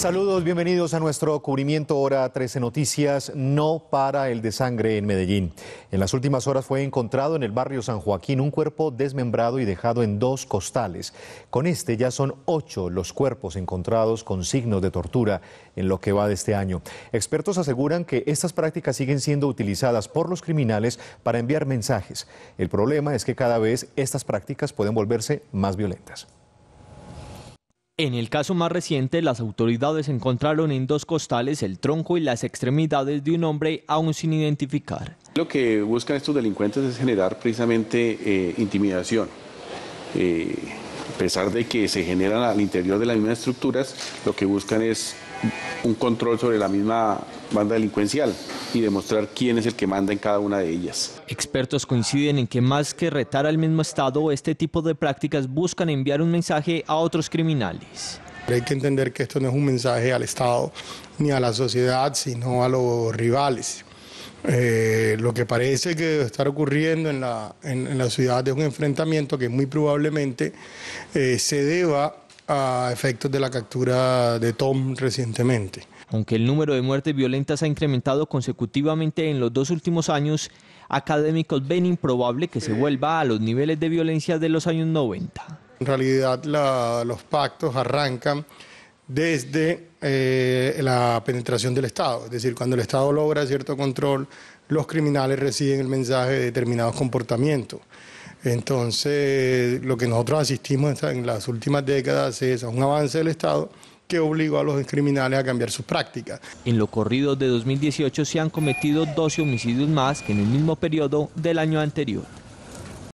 Saludos, bienvenidos a nuestro cubrimiento Hora 13 Noticias. No para el de sangre en Medellín. En las últimas horas fue encontrado en el barrio San Joaquín un cuerpo desmembrado y dejado en dos costales. Con este ya son ocho los cuerpos encontrados con signos de tortura en lo que va de este año. Expertos aseguran que estas prácticas siguen siendo utilizadas por los criminales para enviar mensajes. El problema es que cada vez estas prácticas pueden volverse más violentas. En el caso más reciente, las autoridades encontraron en dos costales el tronco y las extremidades de un hombre aún sin identificar. Lo que buscan estos delincuentes es generar precisamente eh, intimidación. Eh, a pesar de que se generan al interior de las mismas estructuras, lo que buscan es un control sobre la misma banda delincuencial y demostrar quién es el que manda en cada una de ellas. Expertos coinciden en que más que retar al mismo Estado, este tipo de prácticas buscan enviar un mensaje a otros criminales. Hay que entender que esto no es un mensaje al Estado ni a la sociedad, sino a los rivales. Eh, lo que parece que debe estar ocurriendo en la, en, la ciudad es un enfrentamiento que muy probablemente eh, se deba a efectos de la captura de Tom recientemente. Aunque el número de muertes violentas ha incrementado consecutivamente en los dos últimos años, académicos ven improbable que se vuelva a los niveles de violencia de los años 90. En realidad los pactos arrancan desde eh, la penetración del Estado, es decir, cuando el Estado logra cierto control, los criminales reciben el mensaje de determinados comportamientos. Entonces, lo que nosotros asistimos en las últimas décadas es a un avance del Estado que obligó a los criminales a cambiar sus prácticas. En lo corrido de 2018 se han cometido 12 homicidios más que en el mismo periodo del año anterior.